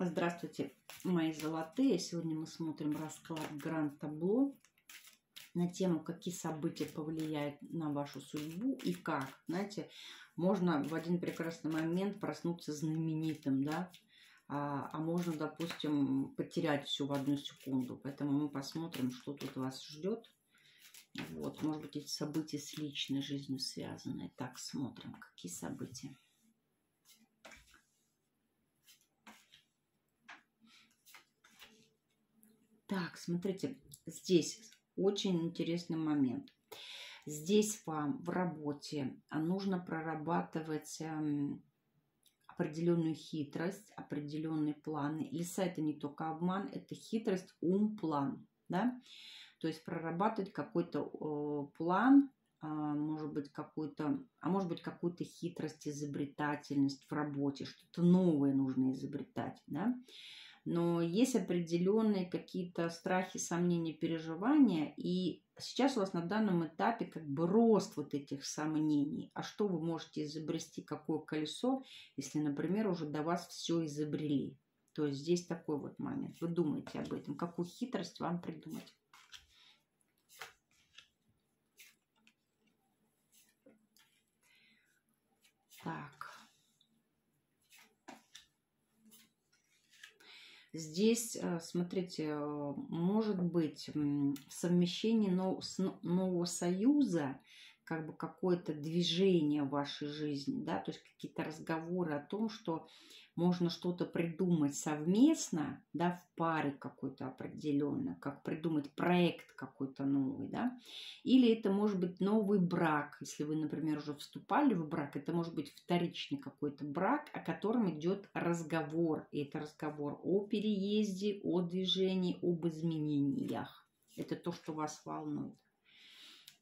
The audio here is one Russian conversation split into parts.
Здравствуйте, мои золотые. Сегодня мы смотрим расклад Гранд Табло на тему, какие события повлияют на вашу судьбу и как. Знаете, можно в один прекрасный момент проснуться знаменитым, да, а, а можно, допустим, потерять все в одну секунду. Поэтому мы посмотрим, что тут вас ждет. Вот, может быть, эти события с личной жизнью связаны. Так, смотрим, какие события. Так, смотрите, здесь очень интересный момент. Здесь вам в работе нужно прорабатывать эм, определенную хитрость, определенные планы. Лиса это не только обман, это хитрость, ум, план. Да? То есть прорабатывать какой-то план, э, может быть какую-то, а может быть какую-то хитрость, изобретательность в работе, что-то новое нужно изобретать. Да? Но есть определенные какие-то страхи, сомнения, переживания, и сейчас у вас на данном этапе как бы рост вот этих сомнений. А что вы можете изобрести, какое колесо, если, например, уже до вас все изобрели? То есть здесь такой вот момент. Вы думаете об этом, какую хитрость вам придумать? Так. Здесь, э, смотрите, э, может быть в совмещении нового союза как бы какое-то движение в вашей жизни, да, то есть какие-то разговоры о том, что можно что-то придумать совместно, да, в паре какой-то определенно, как придумать проект какой-то новый, да, или это может быть новый брак, если вы, например, уже вступали в брак, это может быть вторичный какой-то брак, о котором идет разговор, и это разговор о переезде, о движении, об изменениях. Это то, что вас волнует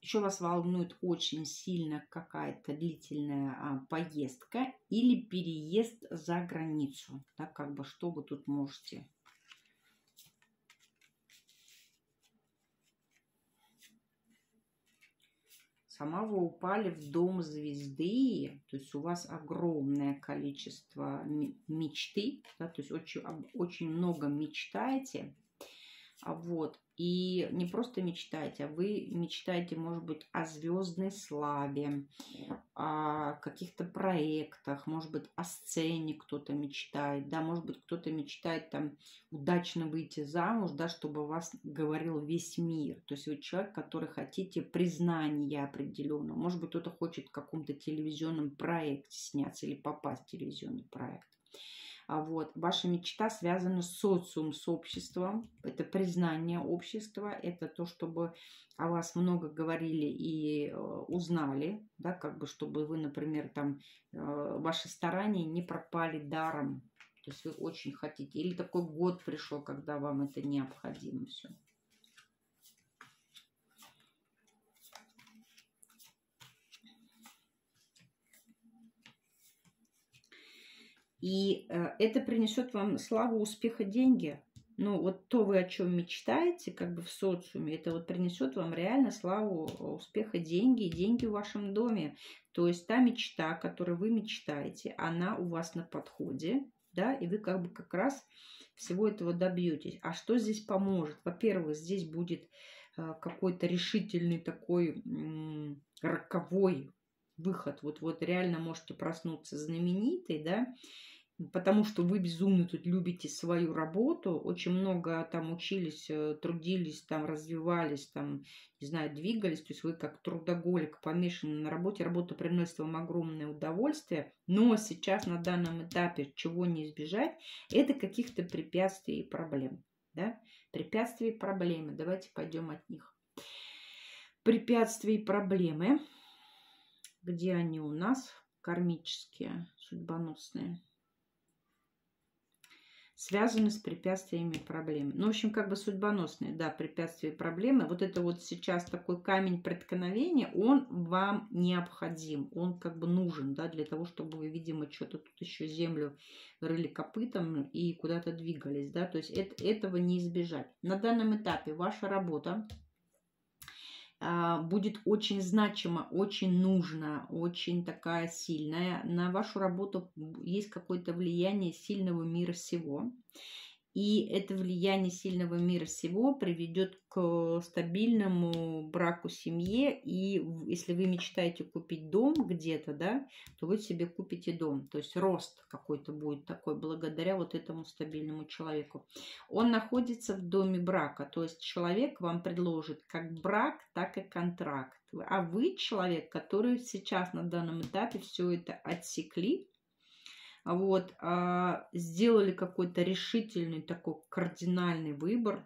еще вас волнует очень сильно какая-то длительная а, поездка или переезд за границу. Да, как бы что вы тут можете сама вы упали в дом звезды, то есть у вас огромное количество мечты, да, то есть очень, очень много мечтаете, вот, и не просто мечтаете, а вы мечтаете, может быть, о звездной славе, о каких-то проектах, может быть, о сцене кто-то мечтает, да, может быть, кто-то мечтает там удачно выйти замуж, да, чтобы вас говорил весь мир. То есть вы человек, который хотите признания определенного. Может быть, кто-то хочет в каком-то телевизионном проекте сняться или попасть в телевизионный проект. А вот. Ваша мечта связана с социумом, с обществом. Это признание общества, это то, чтобы о вас много говорили и э, узнали, да, как бы, чтобы вы, например, там, э, ваши старания не пропали даром. То есть вы очень хотите. Или такой год пришел, когда вам это необходимо все. И э, это принесет вам славу, успеха, деньги. Ну, вот то вы, о чем мечтаете, как бы в социуме, это вот принесет вам реально славу, успеха, деньги, деньги в вашем доме. То есть та мечта, о которой вы мечтаете, она у вас на подходе, да, и вы как бы как раз всего этого добьетесь. А что здесь поможет? Во-первых, здесь будет э, какой-то решительный такой роковой выход. Вот, вот реально можете проснуться знаменитой, да, потому что вы безумно тут любите свою работу, очень много там учились, э, трудились, там развивались, там, не знаю, двигались, то есть вы как трудоголик помешаны на работе, работа приносит вам огромное удовольствие, но сейчас на данном этапе чего не избежать, это каких-то препятствий и проблем, да, препятствия и проблемы, давайте пойдем от них. Препятствия и проблемы, где они у нас, кармические, судьбоносные – связаны с препятствиями и проблемами. Ну, в общем, как бы судьбоносные, да, препятствия и проблемы. Вот это вот сейчас такой камень преткновения, он вам необходим, он как бы нужен, да, для того, чтобы вы, видимо, что-то тут еще землю рыли копытом и куда-то двигались, да, то есть это, этого не избежать. На данном этапе ваша работа будет очень значима, очень нужна, очень такая сильная. На вашу работу есть какое-то влияние сильного мира всего. И это влияние сильного мира всего приведет к стабильному браку, семье. И если вы мечтаете купить дом где-то, да, то вы себе купите дом. То есть рост какой-то будет такой благодаря вот этому стабильному человеку. Он находится в доме брака. То есть человек вам предложит как брак, так и контракт. А вы человек, который сейчас на данном этапе все это отсекли, вот, а, сделали какой-то решительный такой кардинальный выбор,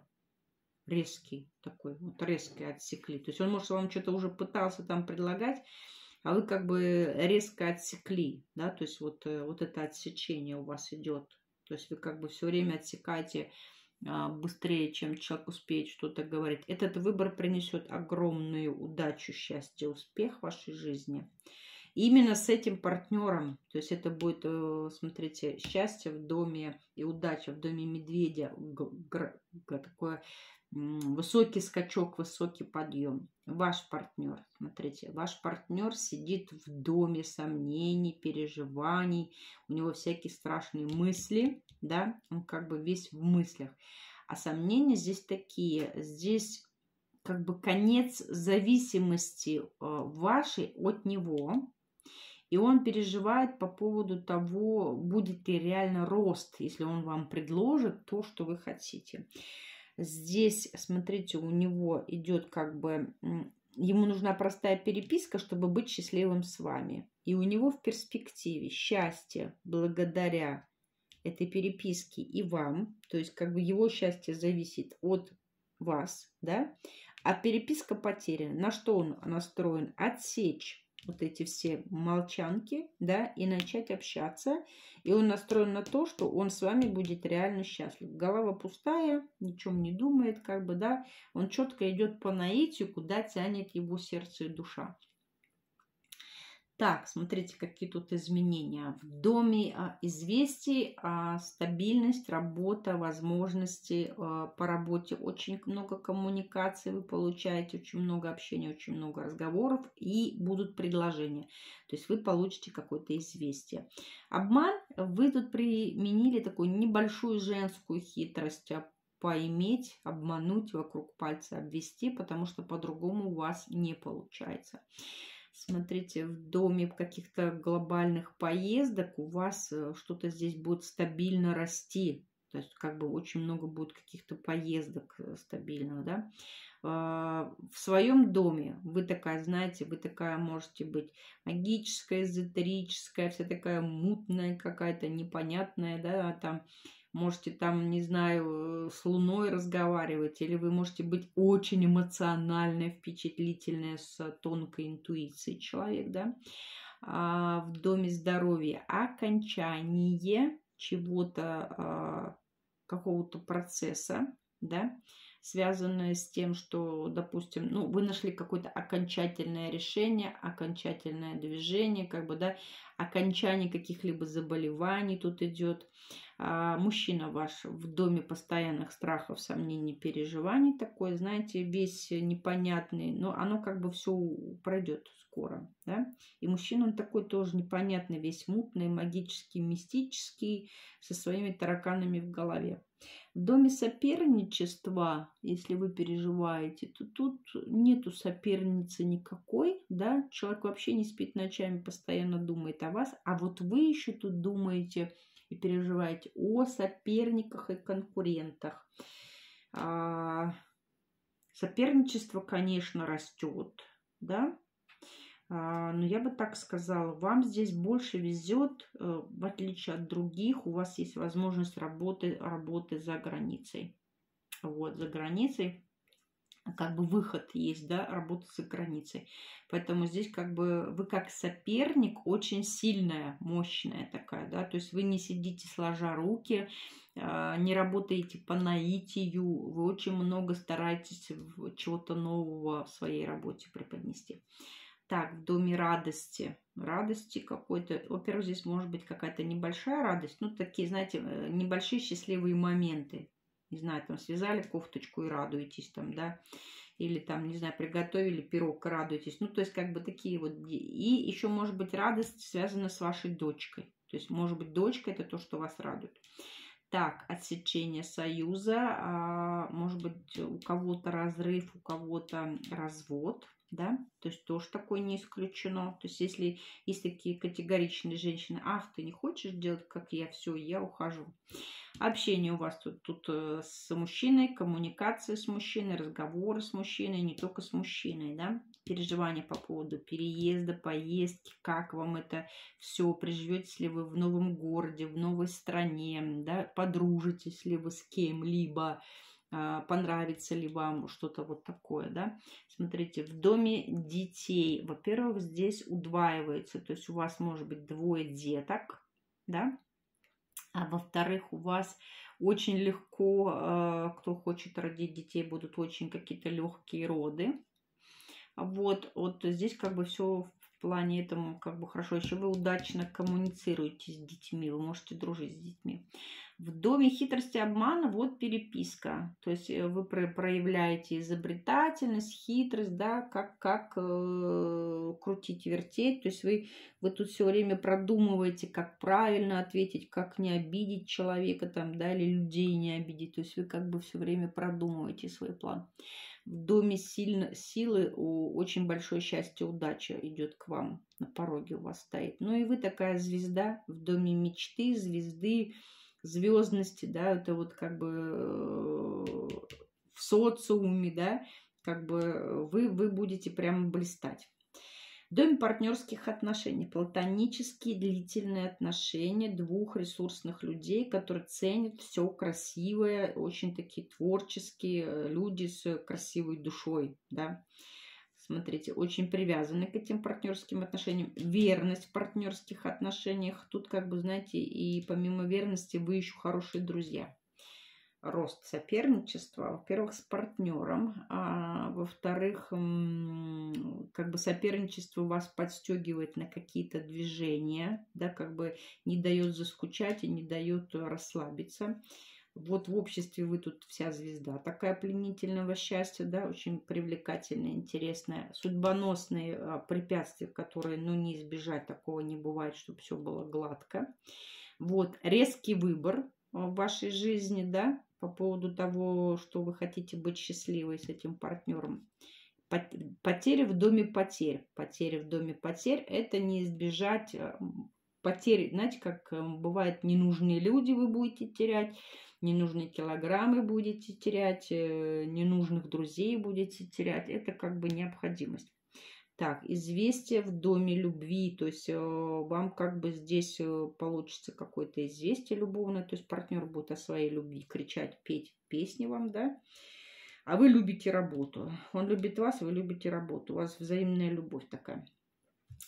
резкий такой, вот резкий отсекли. То есть он, может, вам что-то уже пытался там предлагать, а вы как бы резко отсекли, да, то есть вот, э, вот это отсечение у вас идет. То есть вы как бы все время отсекаете а, быстрее, чем человек успеет что-то говорить. Этот выбор принесет огромную удачу, счастье, успех в вашей жизни именно с этим партнером, то есть это будет, э, смотрите, счастье в доме и удача в доме медведя, такое высокий скачок, высокий подъем. Ваш партнер, смотрите, ваш партнер сидит в доме сомнений, переживаний, у него всякие страшные мысли, да, он как бы весь в мыслях. А сомнения здесь такие, здесь как бы конец зависимости э, вашей от него, и он переживает по поводу того, будет ли реально рост, если он вам предложит то, что вы хотите. Здесь, смотрите, у него идет как бы... Ему нужна простая переписка, чтобы быть счастливым с вами. И у него в перспективе счастье благодаря этой переписке и вам. То есть как бы его счастье зависит от вас, да? А переписка потеряна. На что он настроен? Отсечь вот эти все молчанки, да, и начать общаться. И он настроен на то, что он с вами будет реально счастлив. Голова пустая, ничем не думает, как бы, да. Он четко идет по наитию, куда тянет его сердце и душа. Так, смотрите, какие тут изменения. В доме а, известий, а, стабильность, работа, возможности а, по работе. Очень много коммуникаций вы получаете, очень много общения, очень много разговоров и будут предложения. То есть вы получите какое-то известие. Обман вы тут применили такую небольшую женскую хитрость поиметь, обмануть, вокруг пальца обвести, потому что по-другому у вас не получается смотрите, в доме каких-то глобальных поездок у вас э, что-то здесь будет стабильно расти. То есть как бы очень много будет каких-то поездок э, стабильных, да. А, в своем доме вы такая, знаете, вы такая можете быть магическая, эзотерическая, вся такая мутная какая-то, непонятная, да, там можете там, не знаю, с Луной разговаривать, или вы можете быть очень эмоциональной, впечатлительной, с тонкой интуицией человек, да, а в Доме здоровья. Окончание чего-то, а, какого-то процесса, да, связанное с тем, что, допустим, ну, вы нашли какое-то окончательное решение, окончательное движение, как бы, да, окончание каких-либо заболеваний тут идет. А мужчина ваш в доме постоянных страхов, сомнений, переживаний такой, знаете, весь непонятный, но оно как бы все пройдет скоро, да. И мужчина он такой тоже непонятный, весь мутный, магический, мистический, со своими тараканами в голове. В доме соперничества, если вы переживаете, то тут нету соперницы никакой, да, человек вообще не спит ночами, постоянно думает о вас, а вот вы еще тут думаете и переживаете о соперниках и конкурентах. А, соперничество, конечно, растет, да, но я бы так сказала, вам здесь больше везет, э, в отличие от других, у вас есть возможность работы, работы за границей. Вот, за границей как бы выход есть, да, работа за границей. Поэтому здесь как бы вы как соперник очень сильная, мощная такая, да, то есть вы не сидите сложа руки, а, не работаете по наитию, вы очень много стараетесь чего-то нового в своей работе преподнести. Так, в доме радости. Радости какой-то. Во-первых, здесь может быть какая-то небольшая радость. Ну, такие, знаете, э, небольшие счастливые моменты. Не знаю, там связали кофточку и радуетесь там, да или там, не знаю, приготовили пирог, радуйтесь. Ну, то есть, как бы такие вот. И еще, может быть, радость связана с вашей дочкой. То есть, может быть, дочка это то, что вас радует. Так, отсечение союза, а, может быть, у кого-то разрыв, у кого-то развод да, то есть тоже такое не исключено. То есть если есть такие категоричные женщины, ах, ты не хочешь делать, как я, все, я ухожу. Общение у вас тут, тут э, с мужчиной, коммуникация с мужчиной, разговоры с мужчиной, не только с мужчиной, да, переживания по поводу переезда, поездки, как вам это все, приживетесь ли вы в новом городе, в новой стране, да, подружитесь ли вы с кем-либо, а, понравится ли вам что-то вот такое, да. Смотрите, в доме детей, во-первых, здесь удваивается, то есть у вас может быть двое деток, да, а во-вторых, у вас очень легко, а, кто хочет родить детей, будут очень какие-то легкие роды. Вот, вот здесь как бы все в плане этому как бы хорошо. Еще вы удачно коммуницируете с детьми, вы можете дружить с детьми. В доме хитрости обмана вот переписка. То есть э, вы проявляете изобретательность, хитрость, да, как, как э, крутить, вертеть. То есть вы, вы тут все время продумываете, как правильно ответить, как не обидеть человека там, да, или людей не обидеть. То есть вы как бы все время продумываете свой план. В доме сильно, силы очень большое счастье, удача идет к вам. На пороге у вас стоит. Ну и вы такая звезда в доме мечты, звезды, звездности, да, это вот как бы э, в социуме, да, как бы вы, вы будете прямо блистать. В доме партнерских отношений, платонические длительные отношения двух ресурсных людей, которые ценят все красивое, очень такие творческие э, люди с красивой душой, да смотрите, очень привязаны к этим партнерским отношениям. Верность в партнерских отношениях. Тут, как бы, знаете, и помимо верности вы еще хорошие друзья. Рост соперничества, во-первых, с партнером, а во-вторых, как бы соперничество вас подстегивает на какие-то движения, да, как бы не дает заскучать и не дает расслабиться. Вот в обществе вы тут вся звезда. Такая пленительного счастья, да, очень привлекательная, интересная. Судьбоносные а, препятствия, которые, ну, не избежать, такого не бывает, чтобы все было гладко. Вот, резкий выбор в вашей жизни, да, по поводу того, что вы хотите быть счастливой с этим партнером. Потери в доме потерь. Потери в доме потерь – это не избежать а, потерь. Знаете, как э, бывает, ненужные люди вы будете терять, ненужные килограммы будете терять, э, ненужных друзей будете терять. Это как бы необходимость. Так, известие в доме любви, то есть э, вам как бы здесь э, получится какое-то известие любовное, то есть партнер будет о своей любви кричать, петь песни вам, да, а вы любите работу. Он любит вас, вы любите работу. У вас взаимная любовь такая.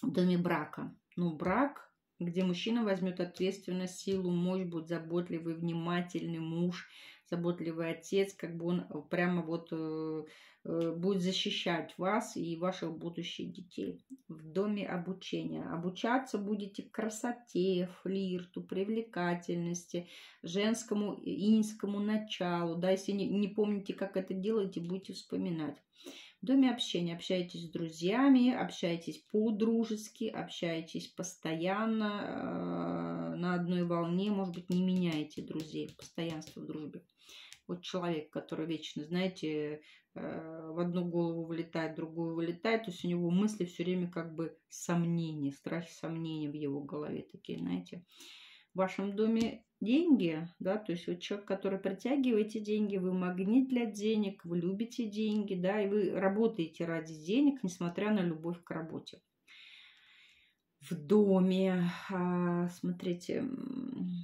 В доме брака. Ну, брак где мужчина возьмет ответственность, силу, мощь, будет заботливый, внимательный муж, заботливый отец, как бы он э, прямо вот э, э, будет защищать вас и ваших будущих детей. В доме обучения. Обучаться будете красоте, флирту, привлекательности, женскому инскому началу. Да, если не, не помните, как это делаете, будете вспоминать. В доме общения общаетесь с друзьями, общаетесь по-дружески, общаетесь постоянно э, на одной волне, может быть, не меняете друзей, постоянство в дружбе. Вот человек, который вечно, знаете, э, в одну голову вылетает, в другую вылетает, то есть у него мысли все время как бы сомнения, страхи, сомнения в его голове такие, знаете. В вашем доме деньги, да, то есть вот человек, который притягиваете деньги, вы магнит для денег, вы любите деньги, да, и вы работаете ради денег, несмотря на любовь к работе в доме. А, смотрите,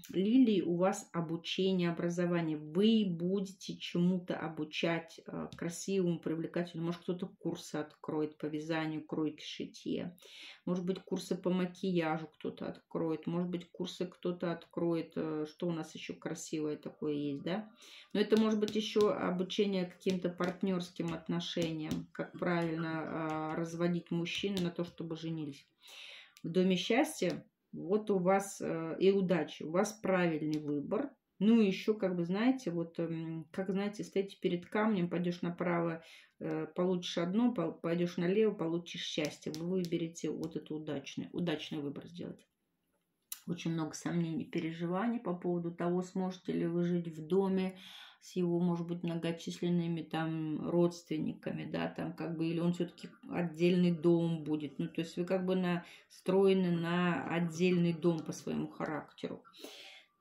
Лилии, у вас обучение, образование. Вы будете чему-то обучать а, красивому, привлекательному. Может, кто-то курсы откроет по вязанию, кройке, шитье. Может быть, курсы по макияжу кто-то откроет. Может быть, курсы кто-то откроет. Э, что у нас еще красивое такое есть, да? Но это может быть еще обучение каким-то партнерским отношениям. Как правильно а, разводить мужчин на то, чтобы женились в Доме счастья, вот у вас э, и удачи, у вас правильный выбор, Ну, еще, как бы, знаете, вот, эм, как, знаете, стоите перед камнем, пойдешь направо, э, получишь одно, пойдешь налево, получишь счастье. Вы выберете вот это удачный, удачный выбор сделать. Очень много сомнений, переживаний по поводу того, сможете ли вы жить в доме, с его, может быть, многочисленными там родственниками, да, там как бы, или он все-таки отдельный дом будет. Ну, то есть вы как бы настроены на отдельный дом по своему характеру.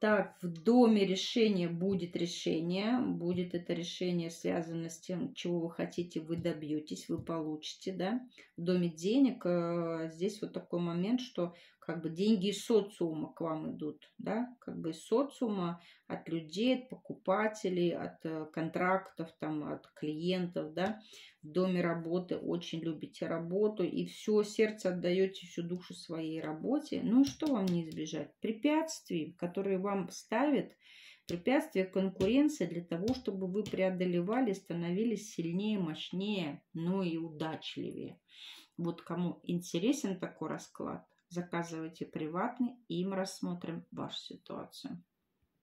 Так, в доме решение будет решение. Будет это решение связано с тем, чего вы хотите, вы добьетесь, вы получите, да. В доме денег э, здесь вот такой момент, что как бы деньги из социума к вам идут, да, как бы из социума, от людей, от покупателей, от э, контрактов, там, от клиентов, да, в доме работы очень любите работу и все сердце отдаете всю душу своей работе, ну и что вам не избежать? Препятствий, которые вам ставят, препятствия конкуренции для того, чтобы вы преодолевали, становились сильнее, мощнее, ну и удачливее. Вот кому интересен такой расклад, заказывайте приватный, и мы рассмотрим вашу ситуацию.